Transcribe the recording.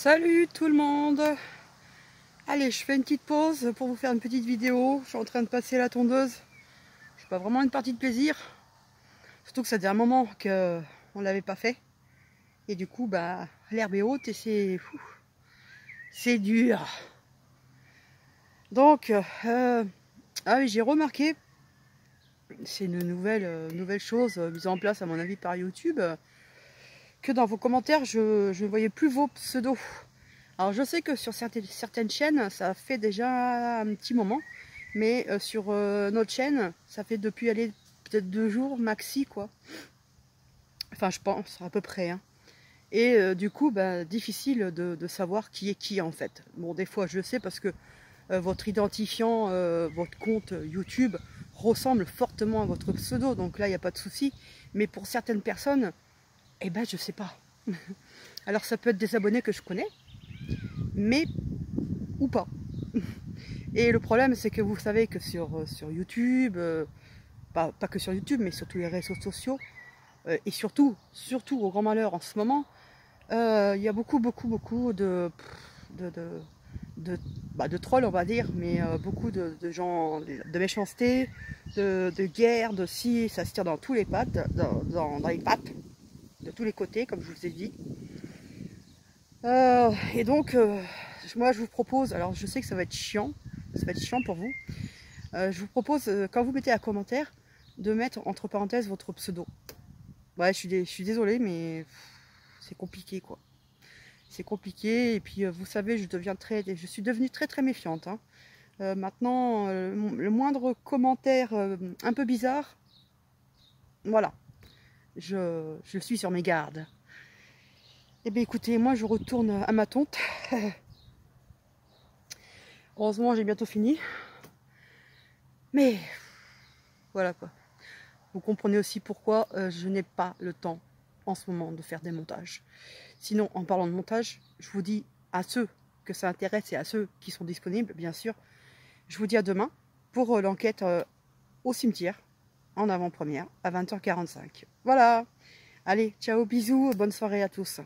Salut tout le monde Allez, je fais une petite pause pour vous faire une petite vidéo. Je suis en train de passer la tondeuse. C'est pas vraiment une partie de plaisir. Surtout que ça faisait un moment qu'on ne l'avait pas fait. Et du coup, bah, l'herbe est haute et c'est... C'est dur. Donc, euh, ah j'ai remarqué, c'est une nouvelle, euh, nouvelle chose mise en place à mon avis par YouTube, dans vos commentaires, je, ne voyais plus vos pseudos. Alors je sais que sur certaines, certaines chaînes, ça fait déjà un petit moment, mais euh, sur euh, notre chaîne, ça fait depuis aller peut-être deux jours maxi quoi. Enfin je pense à peu près. Hein. Et euh, du coup, bah, difficile de, de, savoir qui est qui en fait. Bon des fois je sais parce que votre identifiant, votre compte YouTube ressemble fortement à votre pseudo, donc là il n'y a pas de souci. Mais pour certaines personnes, eh ben, je sais pas. Alors, ça peut être des abonnés que je connais, mais ou pas. Et le problème, c'est que vous savez que sur, euh, YouTube, euh, pas, que sur YouTube, mais sur tous les réseaux sociaux, euh, et surtout, surtout au grand malheur en ce moment, il y a beaucoup, beaucoup, beaucoup de, de, de, bah, de, trolls, on va dire, mais beaucoup de, gens, de méchanceté, de, guerre, de si, ça se tire dans tous les pattes, dans, dans les pattes tous les côtés, comme je vous ai dit. Euh, et donc, euh, moi je vous propose, alors je sais que ça va être chiant, ça va être chiant pour vous. Euh, je vous propose, quand vous mettez un commentaire, de mettre entre parenthèses votre pseudo. Ouais, je suis, je suis désolée, mais c'est compliqué quoi. C'est compliqué, et puis vous savez, je deviens très, je suis devenue très très méfiante. Hein. maintenant, le moindre commentaire un peu bizarre, voilà, je, suis sur mes gardes. Eh bien écoutez, moi je retourne à ma tonte. Heureusement j'ai bientôt fini. Mais voilà quoi. Vous comprenez aussi pourquoi euh, je n'ai pas le temps en ce moment de faire des montages. Sinon, en parlant de montage, je vous dis à ceux que ça intéresse et à ceux qui sont disponibles, bien sûr, je vous dis à demain pour euh, l'enquête euh, au cimetière en avant-première à 20h45. Voilà. Allez, ciao, bisous, bonne soirée à tous.